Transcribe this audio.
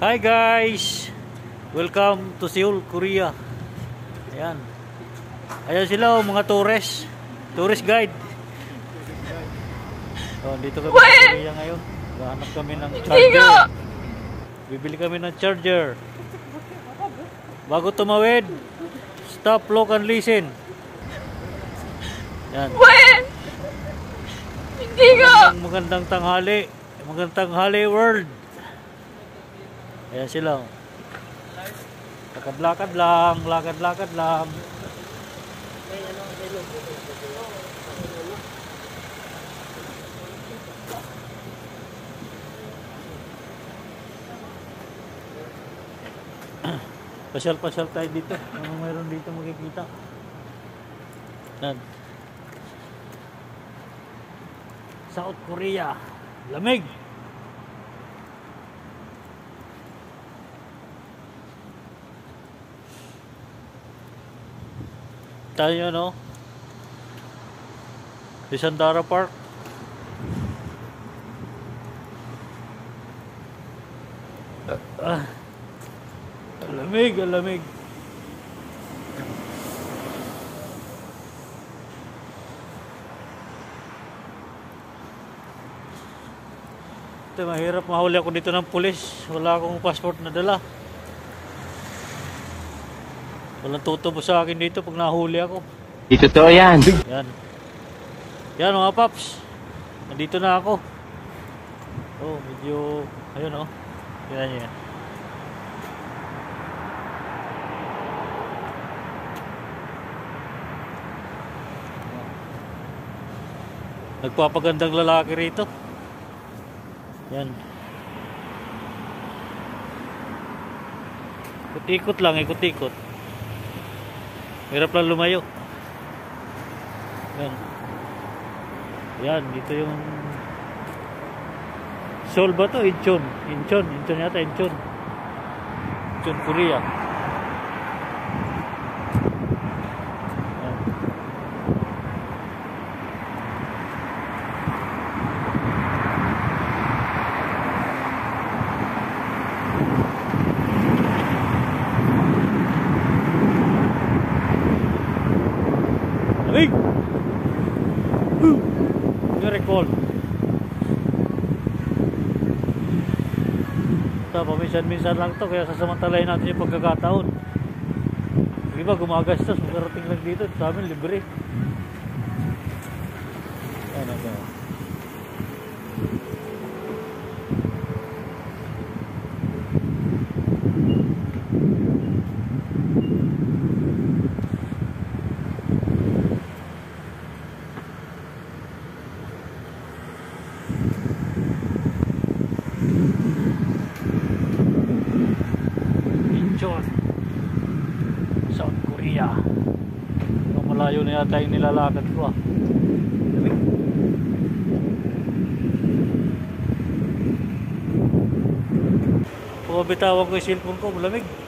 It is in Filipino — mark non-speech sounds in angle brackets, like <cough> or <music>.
Hi guys! Welcome to Seoul, Korea. Ayan. Ayan sila oh, mga tourist. Tourist guide. Oh, dito kami sa Korea ngayon. Gahanap kami ng charger. Bibili kami ng charger. Bago tumawid, stop, look, and listen. Yan. When? Hindi! Magandang, magandang tanghali. Magandang tanghali world. Ayan sila. oh. Lakad-lakad lang, lakad-lakad lang. <clears throat> Pasyal-pasyal tayo dito. Ano meron dito makikita? Yan. South Korea. Lamig. Tayo no? Isandara Park. Ah. Lamig, lamig. Ito, mahirap mahuli ako dito ng pulis. Wala akong passport na dala. Walang tutubo sa akin dito pag nahuli ako. Di totoo yan. Yan. Yan mga paps. Nandito na ako. Oh, medyo... Ayun oh. Yan yan. Nagpapagandang lalaki rito. Yan. Ikot-ikot lang, ikot-ikot. Hirap lang lumayo. Yan. Yan, dito yung Seoul ba to? Incheon. Incheon. Incheon yata, Incheon. Incheon, Korea. Yan. Lamig! Woo! Cold. Ito, paminsan-minsan lang to kaya sasamantalayin natin yung pagkakataon. Iba gumagastos, magkarating lang dito. Sa amin, libre. Ano ba? Incheon. South Korea. Ang malayo na yata yung nilalakad ko ah. Pumabitawan ko yung cellphone ko, malamig.